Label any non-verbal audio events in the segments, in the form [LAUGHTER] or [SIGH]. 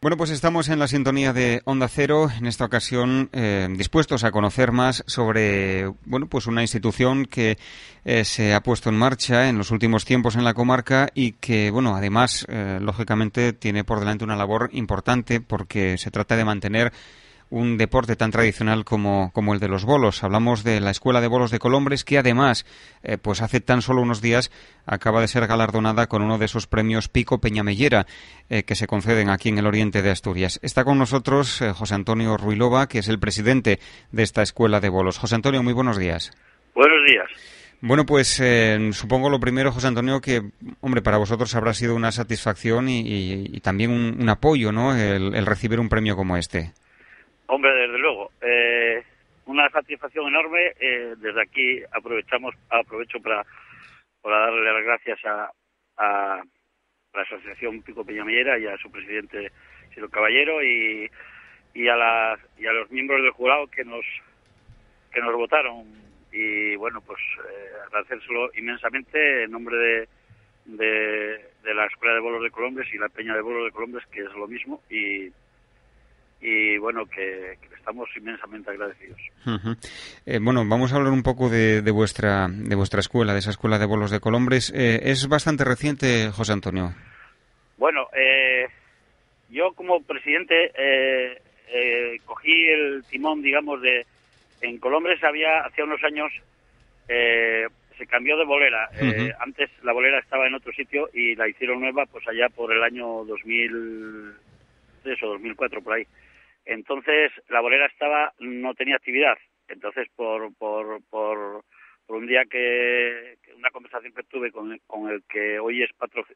Bueno, pues estamos en la sintonía de Onda Cero, en esta ocasión eh, dispuestos a conocer más sobre, bueno, pues una institución que eh, se ha puesto en marcha en los últimos tiempos en la comarca y que, bueno, además, eh, lógicamente, tiene por delante una labor importante porque se trata de mantener un deporte tan tradicional como, como, el de los bolos. Hablamos de la Escuela de Bolos de Colombres, que además, eh, pues hace tan solo unos días acaba de ser galardonada con uno de esos premios Pico Peñamellera eh, que se conceden aquí en el oriente de Asturias. Está con nosotros eh, José Antonio Ruilova, que es el presidente de esta Escuela de Bolos. José Antonio, muy buenos días. Buenos días. Bueno, pues supongo lo primero, José Antonio, que, hombre, para vosotros habrá sido una satisfacción y, también un, apoyo, ¿no? el recibir un premio como este. Hombre, desde luego, eh, una satisfacción enorme. Eh, desde aquí aprovechamos, aprovecho para, para darle las gracias a, a la Asociación Pico Peñamellera y a su presidente Silo Caballero y, y a las y a los miembros del jurado que nos que nos votaron y bueno pues eh, agradecérselo inmensamente en nombre de, de, de la Escuela de Bolos de Colombres y la Peña de Bolos de Colombres que es lo mismo y y bueno, que, estamos inmensamente agradecidos. Eh, bueno, vamos a hablar un poco de, de, vuestra de vuestra escuela, de esa escuela de bolos de Colombres. Eh, ¿Es bastante reciente, José Antonio? Bueno, eh, yo como presidente cogí el timón, digamos, de... En Colombres había, hace unos años, se cambió de bolera. antes la bolera estaba en otro sitio y la hicieron nueva, pues allá por el año 2003 o 2004, por ahí. Entonces la bolera estaba no tenía actividad. Entonces por por por, un día que, una conversación que tuve con, el que hoy es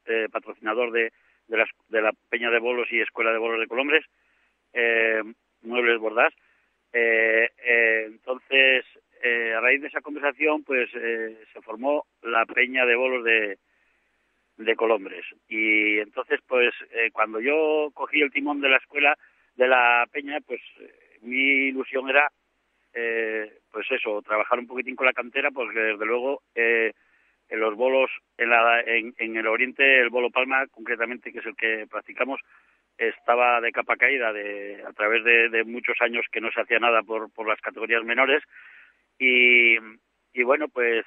eh, patrocinador de la, Peña de Bolos y Escuela de Bolos de Colombres, eh, Muebles Bordás. Eh, entonces, a raíz de esa conversación, pues se formó la Peña de Bolos de, de Colombres. Y entonces, pues cuando yo cogí el timón de la escuela, de la peña, pues eh, mi ilusión era, eh, pues eso, trabajar un poquitín con la cantera, porque desde luego eh, en los bolos, en, la, en, el oriente, el bolo palma, concretamente, que es el que practicamos, estaba de capa caída de, a través de, muchos años que no se hacía nada por, por las categorías menores. Y, y bueno, pues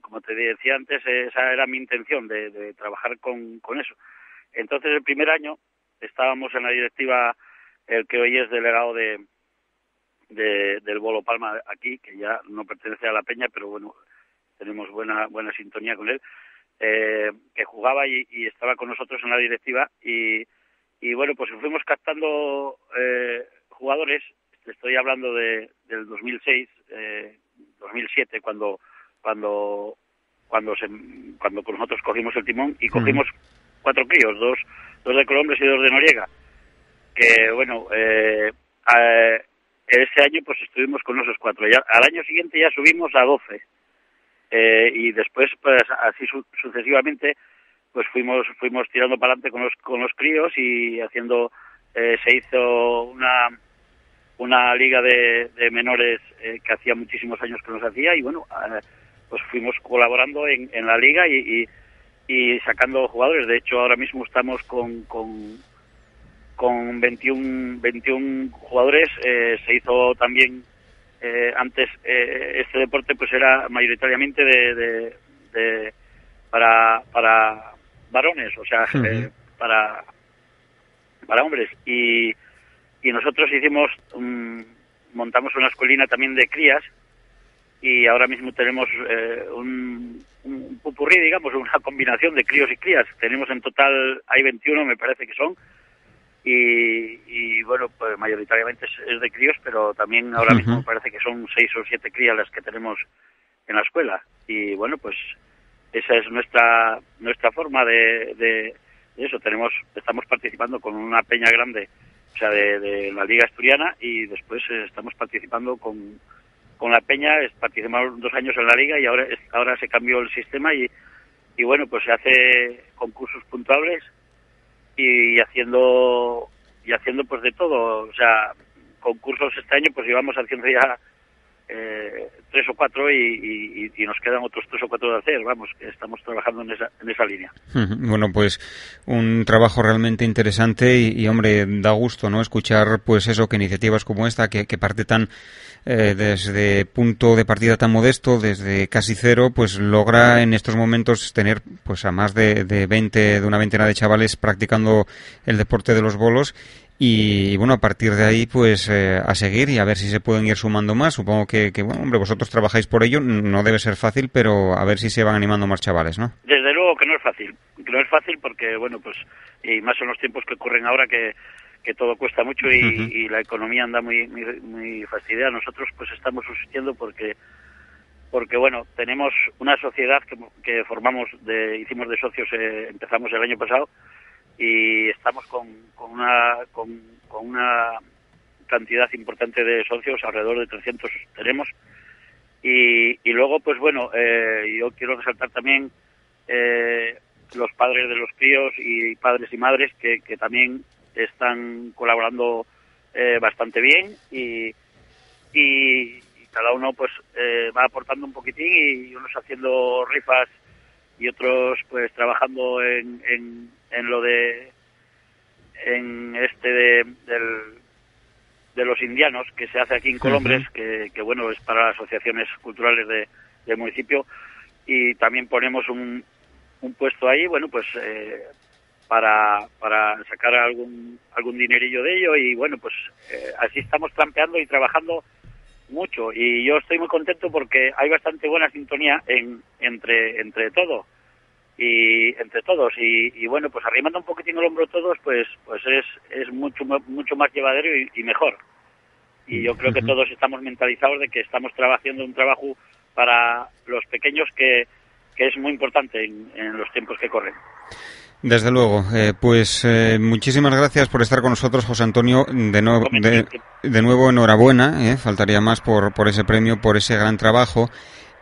como te decía antes, esa era mi intención de, de trabajar con, con eso. Entonces, el primer año estábamos en la directiva el que hoy es delegado de, del Bolo Palma aquí, que ya no pertenece a la Peña, pero bueno, tenemos buena buena sintonía con él, eh, que jugaba y, estaba con nosotros en la directiva. Y, y bueno, pues fuimos captando eh, jugadores, estoy hablando de, del 2006, eh, 2007, cuando cuando cuando se, cuando nosotros cogimos el timón y cogimos cuatro críos, dos dos de Colombres y dos de Noriega, que bueno, eh, este año pues estuvimos con esos cuatro. Ya, al año siguiente ya subimos a doce. Eh, y después pues así sucesivamente pues fuimos fuimos tirando para adelante con los con los críos y haciendo eh, se hizo una una liga de, de menores eh, que hacía muchísimos años que nos hacía y bueno eh, pues fuimos colaborando en, en la liga y, y y sacando jugadores. De hecho, ahora mismo estamos con, con, con 21, 21 jugadores. Eh, se hizo también eh, antes eh, este deporte pues era mayoritariamente de, de, para para varones, o sea, para para hombres y y nosotros hicimos montamos una escuelina también de crías y ahora mismo tenemos un pupurrí, digamos, una [LAUGHS] combinación de críos y crías. Tenemos en total, hay 21 me parece que son, y, bueno, pues mayoritariamente es, de críos, pero también ahora mismo me parece que son seis o siete crías las que tenemos en la escuela. Y bueno, pues esa es nuestra nuestra forma de, de, eso. Tenemos estamos participando con una peña grande, o sea, de, de la Liga Asturiana, y después estamos participando con con la Peña, participamos dos años en la liga y ahora ahora se cambió el sistema y, y bueno, pues se hace concursos puntuables y haciendo y haciendo pues de todo, o sea, concursos este año pues llevamos haciendo ya eh, tres o cuatro y, nos quedan otros tres o cuatro de hacer. Vamos, que estamos trabajando en esa, en esa línea. Bueno, pues un trabajo realmente interesante y, hombre, da gusto, ¿no? Escuchar, pues eso, que iniciativas como esta, que, parte tan eh, desde punto de partida tan modesto, desde casi cero, pues logra en estos momentos tener pues a más de, de 20, de una veintena de chavales practicando el deporte de los bolos y, bueno, a partir de ahí, pues eh, a seguir y a ver si se pueden ir sumando más. Supongo que, que, bueno, hombre, vosotros trabajáis por ello, no debe ser fácil, pero a ver si se van animando más chavales, ¿no? Desde luego que no es fácil, que no es fácil porque, bueno, pues, y más en los tiempos que ocurren ahora que, que todo cuesta mucho y, la economía anda muy, muy, muy fastidiada. Nosotros, pues, estamos subsistiendo porque porque bueno tenemos una sociedad que, que formamos de hicimos de socios eh, empezamos el año pasado y estamos con, con, una, con, una cantidad importante de socios, alrededor de 300 tenemos. Y, y luego, pues bueno, eh, yo quiero resaltar también eh, los padres de los críos y padres y madres que, que también están colaborando eh, bastante bien y, y, cada uno pues eh, va aportando un poquitín y unos haciendo rifas y otros pues trabajando en, en, en lo de en este de, del, de los indianos que se hace aquí en Colombres, que, que, bueno es para las asociaciones culturales de, del municipio. Y también ponemos un, un puesto ahí, bueno pues eh, para, para sacar algún algún dinerillo de ello. Y bueno pues eh, así estamos trampeando y trabajando mucho. Y yo estoy muy contento porque hay bastante buena sintonía en, entre entre todo y entre todos y, bueno pues arrimando un poquitín el hombro todos pues pues es es mucho mucho más llevadero y, mejor y yo creo que todos estamos mentalizados de que estamos trabajando un trabajo para los pequeños que, que es muy importante en, los tiempos que corren. Desde luego. Eh, pues eh, muchísimas gracias por estar con nosotros, José Antonio. De, nuevo de, nuevo, enhorabuena. Eh, faltaría más por, por ese premio, por ese gran trabajo.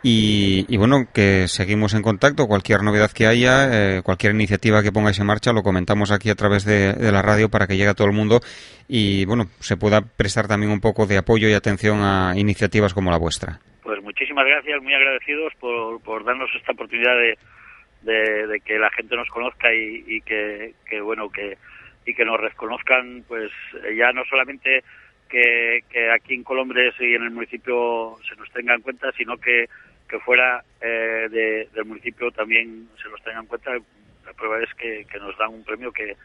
Y, bueno, que seguimos en contacto. Cualquier novedad que haya, eh, cualquier iniciativa que pongáis en marcha, lo comentamos aquí a través de, la radio para que llegue a todo el mundo y bueno, se pueda prestar también un poco de apoyo y atención a iniciativas como la vuestra. Pues muchísimas gracias, muy agradecidos por, por darnos esta oportunidad de, que la gente nos conozca y, que, que, bueno, que y que nos reconozcan, pues ya no solamente que, que aquí en Colombres y en el municipio se nos tenga en cuenta, sino que que fuera eh, del municipio también se los tengan en cuenta. La prueba es que, nos dan un premio que,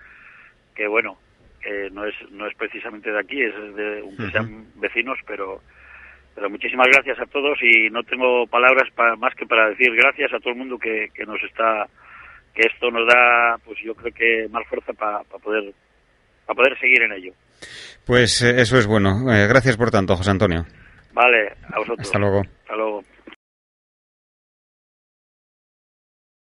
que bueno, que no es no es precisamente de aquí, es de aunque sean vecinos, pero pero muchísimas gracias a todos y no tengo palabras para, más que para decir gracias a todo el mundo que, que nos está que esto nos da pues yo creo que más fuerza para poder para poder seguir en ello. Pues eh, eso es bueno. Eh, gracias por tanto, José Antonio. Vale, a vosotros. Hasta luego. Hasta luego.